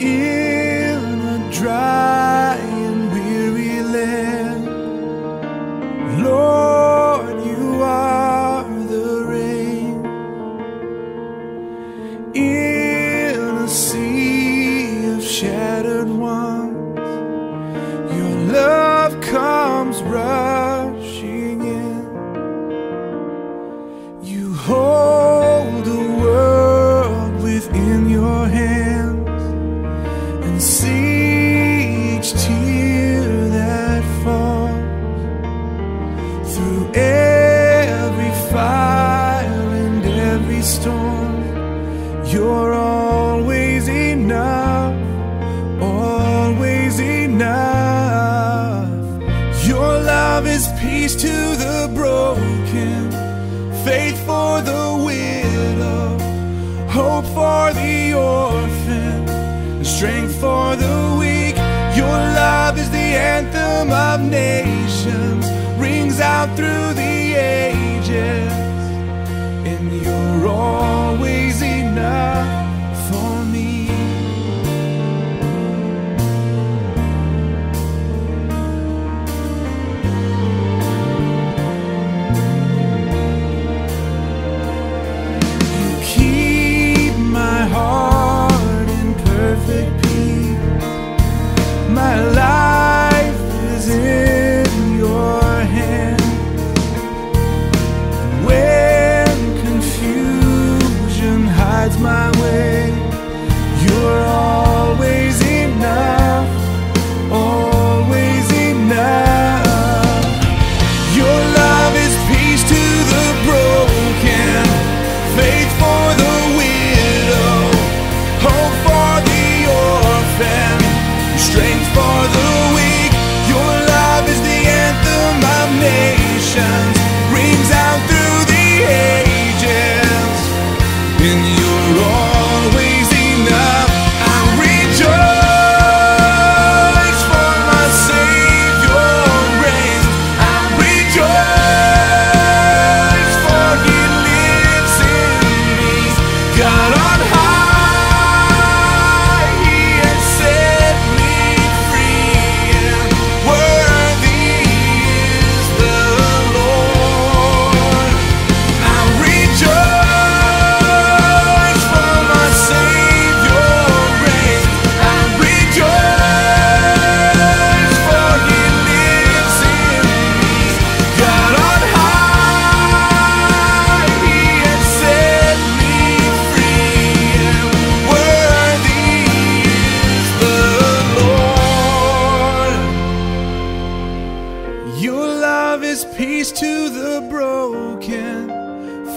in a dry and weary land. Lord, you are the rain in a sea of shattered ones. Your love comes rushing in. You hold the world within your hands. love is peace to the broken, faith for the widow, hope for the orphan, strength for the weak. Your love is the anthem of nations, rings out through the ages.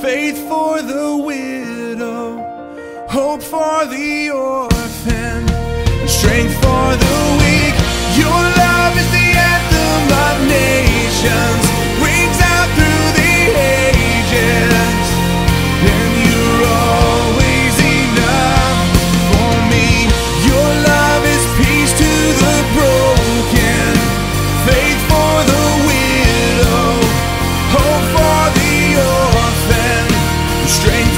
faith for the widow, hope for the orphan, strength for the strange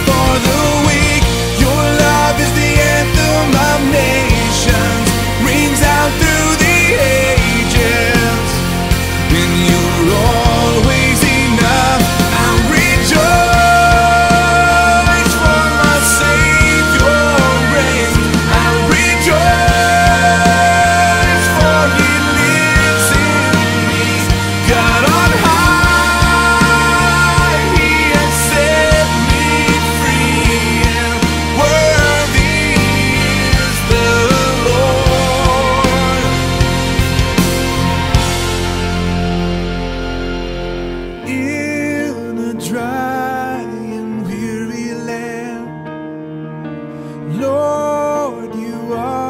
Lord, you are.